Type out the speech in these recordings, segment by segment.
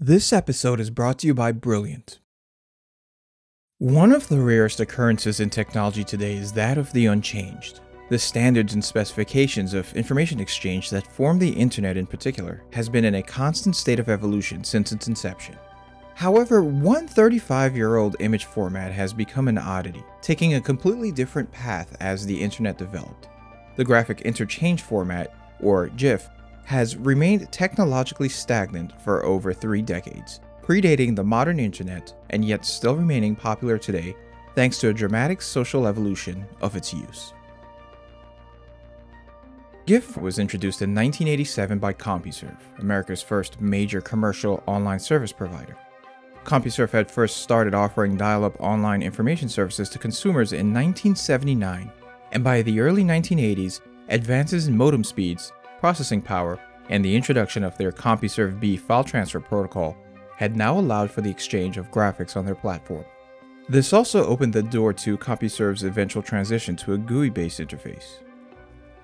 This episode is brought to you by Brilliant. One of the rarest occurrences in technology today is that of the unchanged. The standards and specifications of information exchange that form the internet in particular has been in a constant state of evolution since its inception. However, one 35-year-old image format has become an oddity, taking a completely different path as the internet developed. The graphic interchange format, or GIF, has remained technologically stagnant for over three decades, predating the modern internet and yet still remaining popular today thanks to a dramatic social evolution of its use. GIF was introduced in 1987 by CompuServe, America's first major commercial online service provider. CompuServe had first started offering dial-up online information services to consumers in 1979, and by the early 1980s, advances in modem speeds processing power, and the introduction of their CompuServe B file transfer protocol had now allowed for the exchange of graphics on their platform. This also opened the door to CompuServe's eventual transition to a GUI-based interface.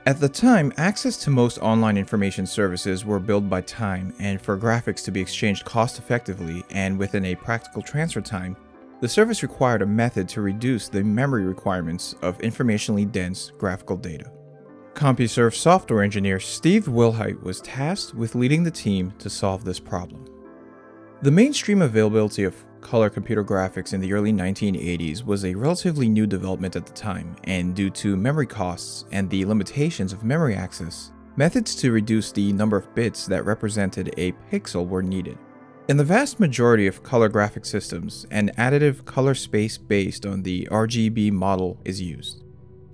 At the time, access to most online information services were billed by time, and for graphics to be exchanged cost-effectively and within a practical transfer time, the service required a method to reduce the memory requirements of informationally dense graphical data. CompuServe software engineer Steve Wilhite was tasked with leading the team to solve this problem. The mainstream availability of color computer graphics in the early 1980s was a relatively new development at the time, and due to memory costs and the limitations of memory access, methods to reduce the number of bits that represented a pixel were needed. In the vast majority of color graphic systems, an additive color space based on the RGB model is used.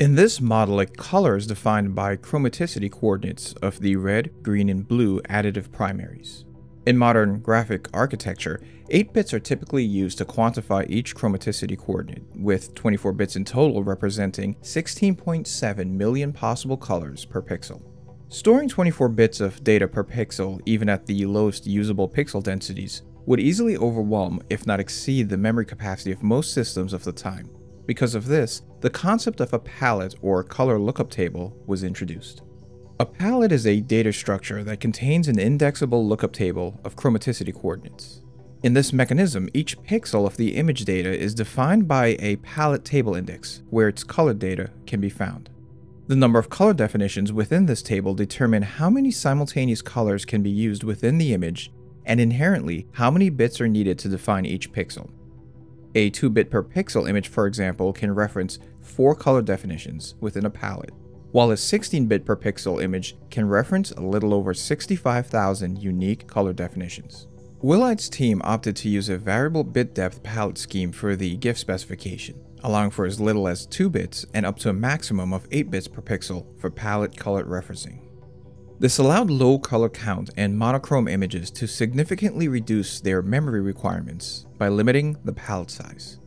In this model, a color is defined by chromaticity coordinates of the red, green, and blue additive primaries. In modern graphic architecture, 8 bits are typically used to quantify each chromaticity coordinate, with 24 bits in total representing 16.7 million possible colors per pixel. Storing 24 bits of data per pixel, even at the lowest usable pixel densities, would easily overwhelm, if not exceed, the memory capacity of most systems of the time. Because of this, the concept of a palette or color lookup table was introduced. A palette is a data structure that contains an indexable lookup table of chromaticity coordinates. In this mechanism, each pixel of the image data is defined by a palette table index, where its color data can be found. The number of color definitions within this table determine how many simultaneous colors can be used within the image, and inherently, how many bits are needed to define each pixel. A 2-bit per pixel image, for example, can reference 4 color definitions within a palette, while a 16-bit per pixel image can reference a little over 65,000 unique color definitions. Wilhite's team opted to use a variable bit depth palette scheme for the GIF specification, allowing for as little as 2 bits and up to a maximum of 8 bits per pixel for palette color referencing. This allowed low color count and monochrome images to significantly reduce their memory requirements by limiting the palette size.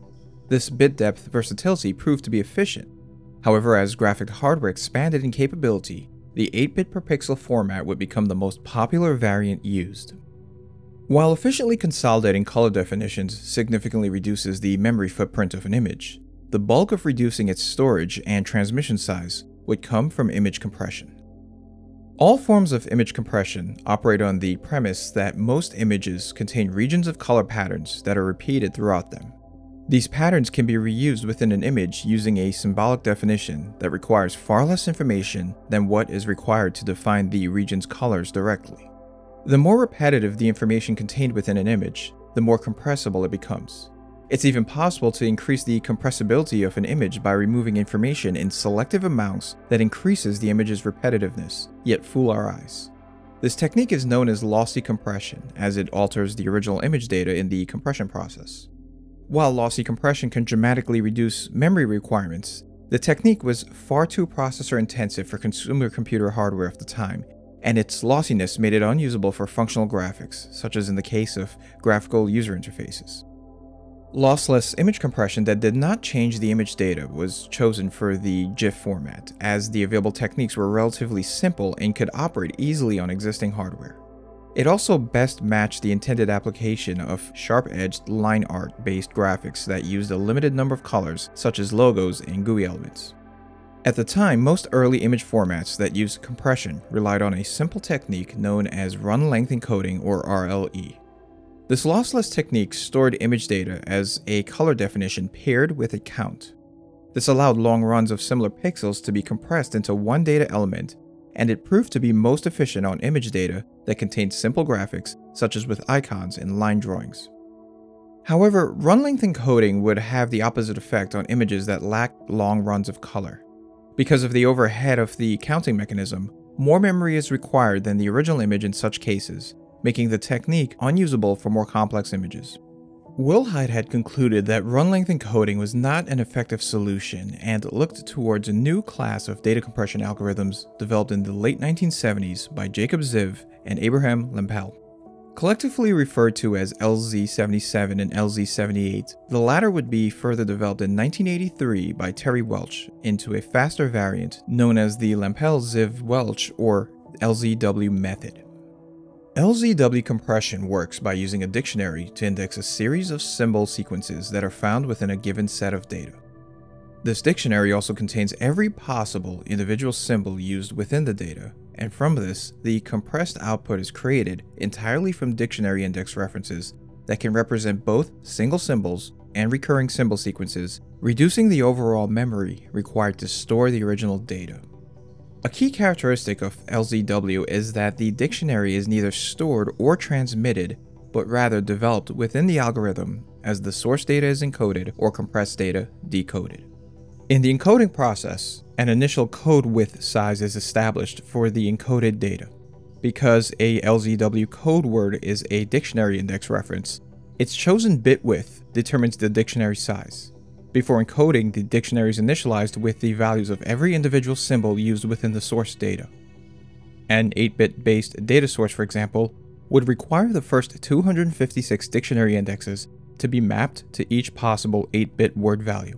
This bit depth versatility proved to be efficient. However, as graphic hardware expanded in capability, the 8-bit per pixel format would become the most popular variant used. While efficiently consolidating color definitions significantly reduces the memory footprint of an image, the bulk of reducing its storage and transmission size would come from image compression. All forms of image compression operate on the premise that most images contain regions of color patterns that are repeated throughout them. These patterns can be reused within an image using a symbolic definition that requires far less information than what is required to define the region's colors directly. The more repetitive the information contained within an image, the more compressible it becomes. It's even possible to increase the compressibility of an image by removing information in selective amounts that increases the image's repetitiveness, yet fool our eyes. This technique is known as lossy compression, as it alters the original image data in the compression process. While lossy compression can dramatically reduce memory requirements, the technique was far too processor intensive for consumer computer hardware of the time, and its lossiness made it unusable for functional graphics, such as in the case of graphical user interfaces. Lossless image compression that did not change the image data was chosen for the GIF format, as the available techniques were relatively simple and could operate easily on existing hardware. It also best matched the intended application of sharp-edged line art based graphics that used a limited number of colors such as logos and GUI elements. At the time, most early image formats that used compression relied on a simple technique known as run length encoding or RLE. This lossless technique stored image data as a color definition paired with a count. This allowed long runs of similar pixels to be compressed into one data element, and it proved to be most efficient on image data that contained simple graphics, such as with icons and line drawings. However, run length encoding would have the opposite effect on images that lacked long runs of color. Because of the overhead of the counting mechanism, more memory is required than the original image in such cases, making the technique unusable for more complex images. Wilhite had concluded that run length encoding was not an effective solution and looked towards a new class of data compression algorithms developed in the late 1970s by Jacob Ziv and Abraham Lempel. Collectively referred to as LZ77 and LZ78, the latter would be further developed in 1983 by Terry Welch into a faster variant known as the Lempel-Ziv-Welch or LZW method. LZW compression works by using a dictionary to index a series of symbol sequences that are found within a given set of data. This dictionary also contains every possible individual symbol used within the data, and from this, the compressed output is created entirely from dictionary index references that can represent both single symbols and recurring symbol sequences, reducing the overall memory required to store the original data. A key characteristic of LZW is that the dictionary is neither stored or transmitted, but rather developed within the algorithm as the source data is encoded or compressed data decoded. In the encoding process, an initial code width size is established for the encoded data. Because a LZW code word is a dictionary index reference, its chosen bit width determines the dictionary size. Before encoding, the dictionaries initialized with the values of every individual symbol used within the source data. An 8-bit based data source, for example, would require the first 256 dictionary indexes to be mapped to each possible 8-bit word value.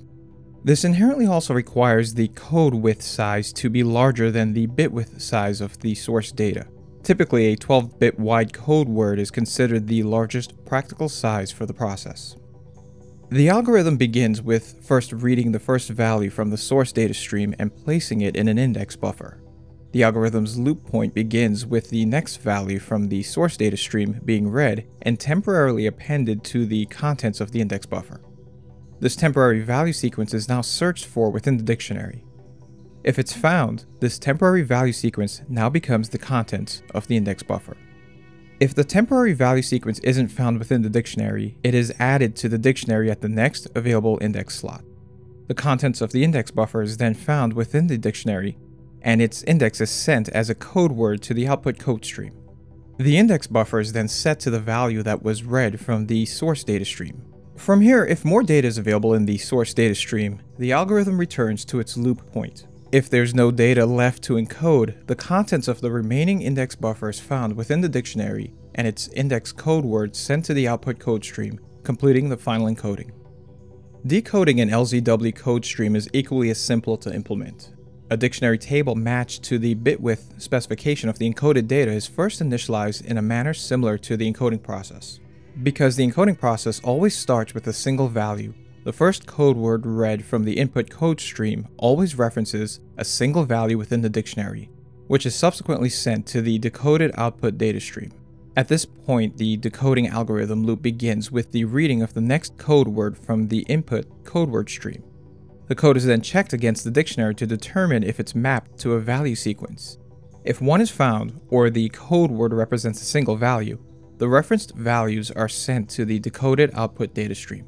This inherently also requires the code width size to be larger than the bit width size of the source data. Typically, a 12-bit wide code word is considered the largest practical size for the process. The algorithm begins with first reading the first value from the source data stream and placing it in an index buffer. The algorithm's loop point begins with the next value from the source data stream being read and temporarily appended to the contents of the index buffer. This temporary value sequence is now searched for within the dictionary. If it's found, this temporary value sequence now becomes the contents of the index buffer. If the temporary value sequence isn't found within the dictionary, it is added to the dictionary at the next available index slot. The contents of the index buffer is then found within the dictionary, and its index is sent as a code word to the output code stream. The index buffer is then set to the value that was read from the source data stream. From here, if more data is available in the source data stream, the algorithm returns to its loop point. If there's no data left to encode, the contents of the remaining index buffer is found within the dictionary and its index code word sent to the output code stream, completing the final encoding. Decoding an LZW code stream is equally as simple to implement. A dictionary table matched to the bit width specification of the encoded data is first initialized in a manner similar to the encoding process. Because the encoding process always starts with a single value, the first code word read from the input code stream always references a single value within the dictionary, which is subsequently sent to the decoded output data stream. At this point, the decoding algorithm loop begins with the reading of the next code word from the input code word stream. The code is then checked against the dictionary to determine if it's mapped to a value sequence. If one is found, or the code word represents a single value, the referenced values are sent to the decoded output data stream.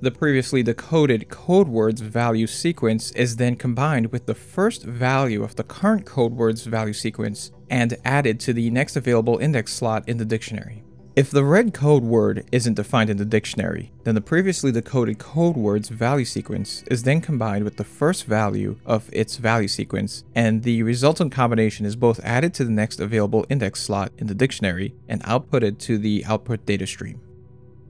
The previously decoded code word's value sequence is then combined with the first value of the current code word's value sequence and added to the next available index slot in the dictionary. If the read code word isn't defined in the dictionary, then the previously decoded code word's value sequence is then combined with the first value of its value sequence, and the resultant combination is both added to the next available index slot in the dictionary and outputted to the output data stream.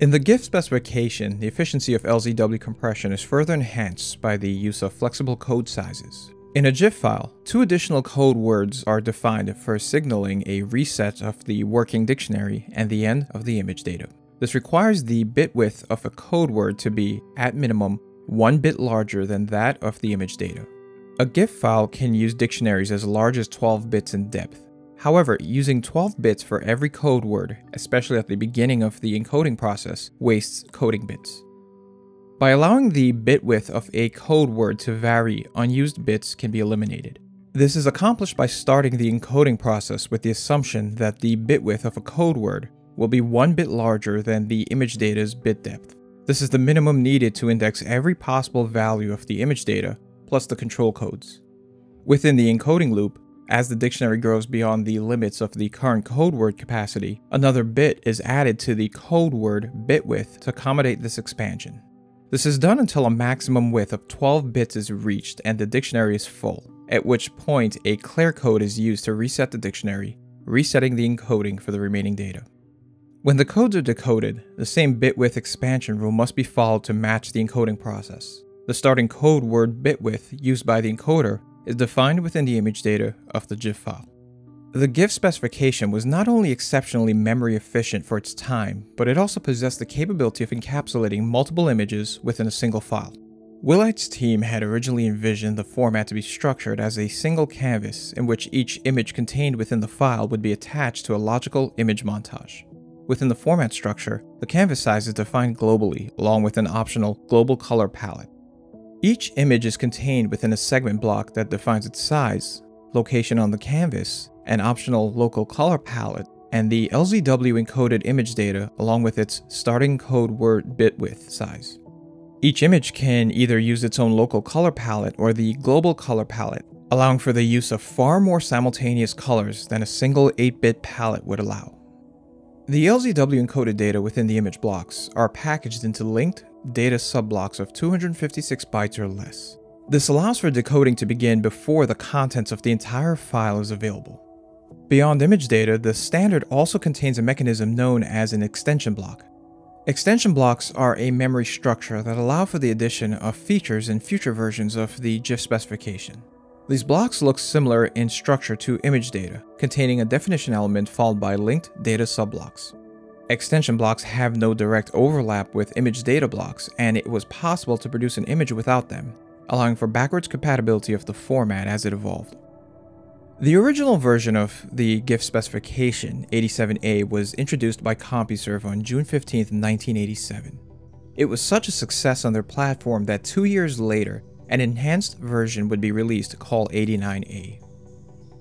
In the GIF specification, the efficiency of LZW compression is further enhanced by the use of flexible code sizes. In a GIF file, two additional code words are defined for signaling a reset of the working dictionary and the end of the image data. This requires the bit width of a code word to be, at minimum, one bit larger than that of the image data. A GIF file can use dictionaries as large as 12 bits in depth. However, using 12 bits for every code word, especially at the beginning of the encoding process, wastes coding bits. By allowing the bit width of a code word to vary, unused bits can be eliminated. This is accomplished by starting the encoding process with the assumption that the bit width of a code word will be one bit larger than the image data's bit depth. This is the minimum needed to index every possible value of the image data, plus the control codes. Within the encoding loop, as the dictionary grows beyond the limits of the current code word capacity, another bit is added to the code word bit width to accommodate this expansion. This is done until a maximum width of 12 bits is reached and the dictionary is full, at which point a clear code is used to reset the dictionary, resetting the encoding for the remaining data. When the codes are decoded, the same bit width expansion rule must be followed to match the encoding process. The starting code word bit width used by the encoder is defined within the image data of the GIF file. The GIF specification was not only exceptionally memory efficient for its time, but it also possessed the capability of encapsulating multiple images within a single file. Wilhite's team had originally envisioned the format to be structured as a single canvas in which each image contained within the file would be attached to a logical image montage. Within the format structure, the canvas size is defined globally along with an optional global color palette. Each image is contained within a segment block that defines its size, location on the canvas, an optional local color palette, and the LZW encoded image data along with its starting code word bit width size. Each image can either use its own local color palette or the global color palette, allowing for the use of far more simultaneous colors than a single 8-bit palette would allow. The LZW encoded data within the image blocks are packaged into linked data subblocks of 256 bytes or less. This allows for decoding to begin before the contents of the entire file is available. Beyond image data, the standard also contains a mechanism known as an extension block. Extension blocks are a memory structure that allow for the addition of features in future versions of the GIF specification. These blocks look similar in structure to image data, containing a definition element followed by linked data subblocks. Extension blocks have no direct overlap with image data blocks, and it was possible to produce an image without them, allowing for backwards compatibility of the format as it evolved. The original version of the GIF specification, 87A, was introduced by CompuServe on June 15, 1987. It was such a success on their platform that two years later, an enhanced version would be released called 89A.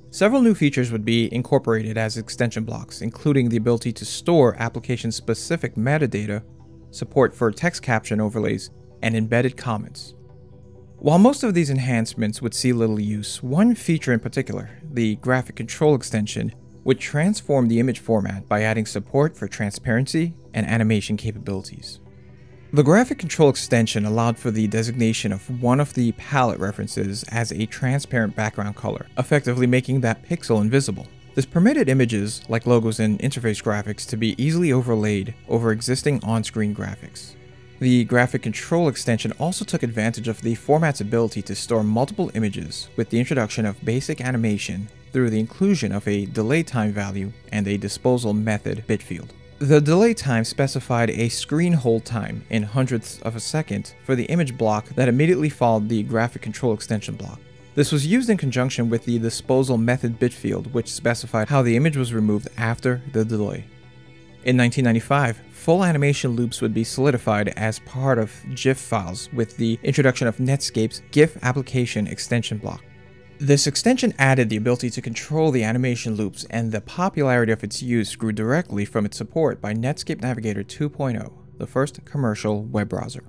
Several new features would be incorporated as extension blocks, including the ability to store application specific metadata, support for text caption overlays, and embedded comments. While most of these enhancements would see little use, one feature in particular, the graphic control extension, would transform the image format by adding support for transparency and animation capabilities. The graphic control extension allowed for the designation of one of the palette references as a transparent background color, effectively making that pixel invisible. This permitted images, like logos and interface graphics, to be easily overlaid over existing on-screen graphics. The graphic control extension also took advantage of the format's ability to store multiple images with the introduction of basic animation through the inclusion of a delay time value and a disposal method bit field. The delay time specified a screen hold time in hundredths of a second for the image block that immediately followed the graphic control extension block. This was used in conjunction with the disposal method bit field, which specified how the image was removed after the delay. In 1995, full animation loops would be solidified as part of GIF files with the introduction of Netscape's GIF application extension block. This extension added the ability to control the animation loops, and the popularity of its use grew directly from its support by Netscape Navigator 2.0, the first commercial web browser.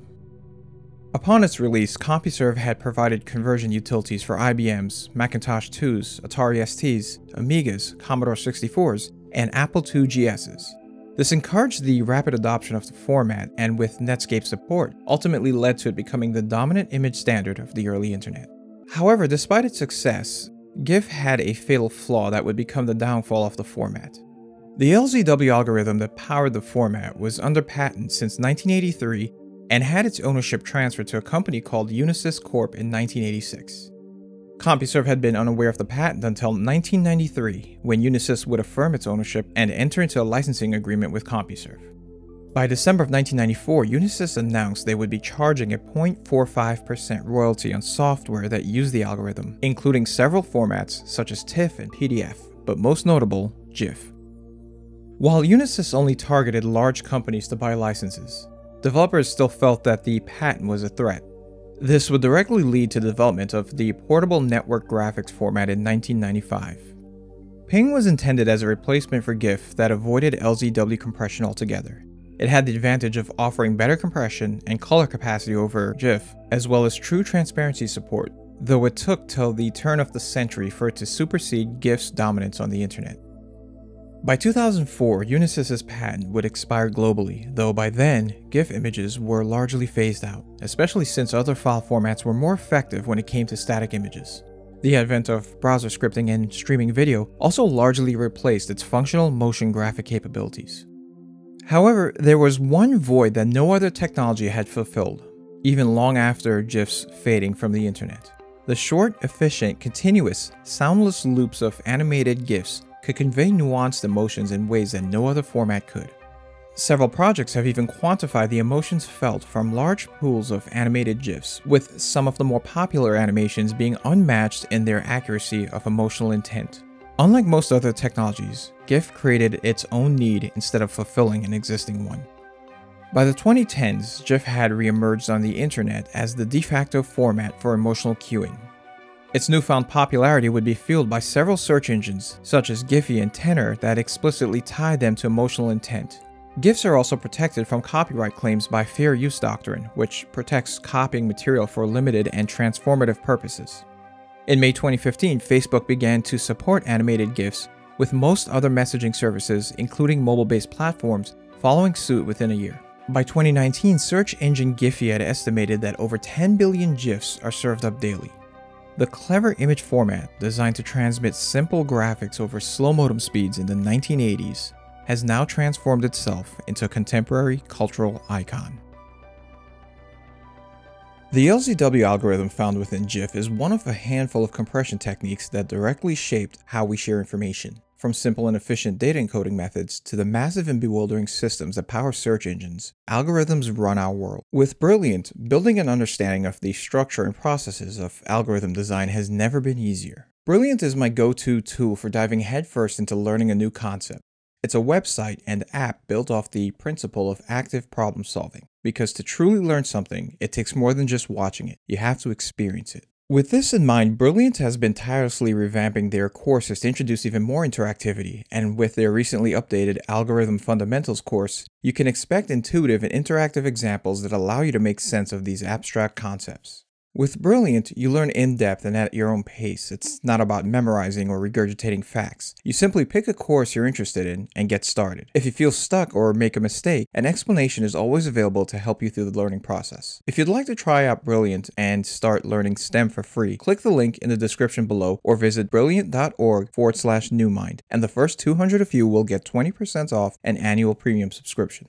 Upon its release, CompuServe had provided conversion utilities for IBM's, Macintosh 2s, Atari ST's, Amigas, Commodore 64s, and Apple II GSs. This encouraged the rapid adoption of the format and with Netscape support, ultimately led to it becoming the dominant image standard of the early internet. However, despite its success, GIF had a fatal flaw that would become the downfall of the format. The LZW algorithm that powered the format was under patent since 1983 and had its ownership transferred to a company called Unisys Corp in 1986. CompuServe had been unaware of the patent until 1993, when Unisys would affirm its ownership and enter into a licensing agreement with CompuServe. By December of 1994, Unisys announced they would be charging a 0.45% royalty on software that used the algorithm, including several formats such as TIFF and PDF, but most notable, GIF. While Unisys only targeted large companies to buy licenses, developers still felt that the patent was a threat. This would directly lead to the development of the Portable Network Graphics format in 1995. Ping was intended as a replacement for GIF that avoided LZW compression altogether. It had the advantage of offering better compression and color capacity over GIF, as well as true transparency support, though it took till the turn of the century for it to supersede GIF's dominance on the internet. By 2004, Unisys's patent would expire globally, though by then, GIF images were largely phased out, especially since other file formats were more effective when it came to static images. The advent of browser scripting and streaming video also largely replaced its functional motion graphic capabilities. However, there was one void that no other technology had fulfilled, even long after GIF's fading from the internet. The short, efficient, continuous, soundless loops of animated GIFs could convey nuanced emotions in ways that no other format could. Several projects have even quantified the emotions felt from large pools of animated GIFs, with some of the more popular animations being unmatched in their accuracy of emotional intent. Unlike most other technologies, GIF created its own need instead of fulfilling an existing one. By the 2010s, GIF had re-emerged on the internet as the de facto format for emotional cueing, its newfound popularity would be fueled by several search engines, such as Giphy and Tenor, that explicitly tied them to emotional intent. GIFs are also protected from copyright claims by Fair Use Doctrine, which protects copying material for limited and transformative purposes. In May 2015, Facebook began to support animated GIFs, with most other messaging services, including mobile based platforms, following suit within a year. By 2019, search engine Giphy had estimated that over 10 billion GIFs are served up daily. The clever image format, designed to transmit simple graphics over slow modem speeds in the 1980s, has now transformed itself into a contemporary cultural icon. The LZW algorithm found within GIF is one of a handful of compression techniques that directly shaped how we share information. From simple and efficient data encoding methods to the massive and bewildering systems that power search engines, algorithms run our world. With Brilliant, building an understanding of the structure and processes of algorithm design has never been easier. Brilliant is my go-to tool for diving headfirst into learning a new concept. It's a website and app built off the principle of active problem solving. Because to truly learn something, it takes more than just watching it. You have to experience it. With this in mind, Brilliant has been tirelessly revamping their courses to introduce even more interactivity, and with their recently updated Algorithm Fundamentals course, you can expect intuitive and interactive examples that allow you to make sense of these abstract concepts. With Brilliant, you learn in depth and at your own pace. It's not about memorizing or regurgitating facts. You simply pick a course you're interested in and get started. If you feel stuck or make a mistake, an explanation is always available to help you through the learning process. If you'd like to try out Brilliant and start learning STEM for free, click the link in the description below or visit brilliant.org forward slash newmind, and the first 200 of you will get 20% off an annual premium subscription.